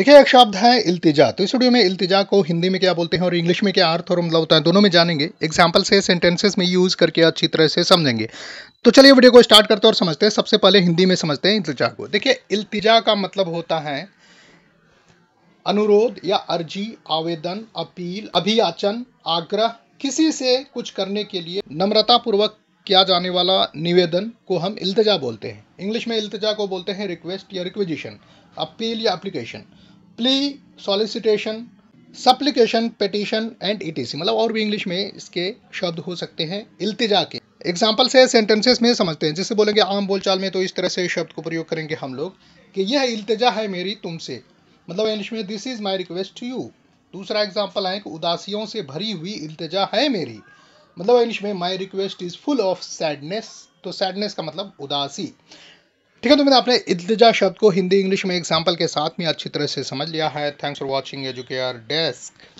देखिए, एक शब्द है इल्तिजा। तो इस वीडियो में इल्तिजा को हिंदी में क्या बोलते हैं और इंग्लिश में क्या अर्थ और मतलब होता है, दोनों में जानेंगे। एग्ज़ाम्पल से सेंटेंसेस में यूज़ करके अच्छी तरह से समझेंगे। तो चलिए, वीडियो को स्टार्ट करते हैं और समझते हैं। सबसे पहले हिंदी में समझते हैं इल्तिजा को। देखिए, इल्तिजा का मतलब होता है अनुरोध या अर्जी, आवेदन, अपील, अभियाचन, आग्रह, किसी से कुछ करने के लिए नम्रता पूर्वक किया जाने वाला निवेदन को हम इल्तजा बोलते हैं। इंग्लिश में इल्तजा को बोलते हैं रिक्वेस्ट या रिक्वेजिशन अपील या application plea solicitation supplication petition and etc मतलब और भी इंग्लिश में इसके शब्द हो सकते हैं, इल्तिजा के। एग्ज़ाम्पल से सेंटेंसेस में समझते हैं। जैसे बोलेंगे, आम बोलचाल में तो इस तरह से शब्द को प्रयोग करेंगे हम लोग कि यह इल्तजा है मेरी तुमसे। मतलब इंग्लिश में this is my request to you दूसरा एग्ज़ाम्पल है कि उदासियों से भरी हुई इल्तजा है मेरी। मतलब इंग्लिश में my request is full of sadness तो सैडनेस का मतलब उदासी। ठीक है तो मैंने आपने इल्तजा शब्द को हिंदी इंग्लिश में एग्ज़ाम्पल के साथ में अच्छी तरह से समझ लिया है। Thanks for watching educare desk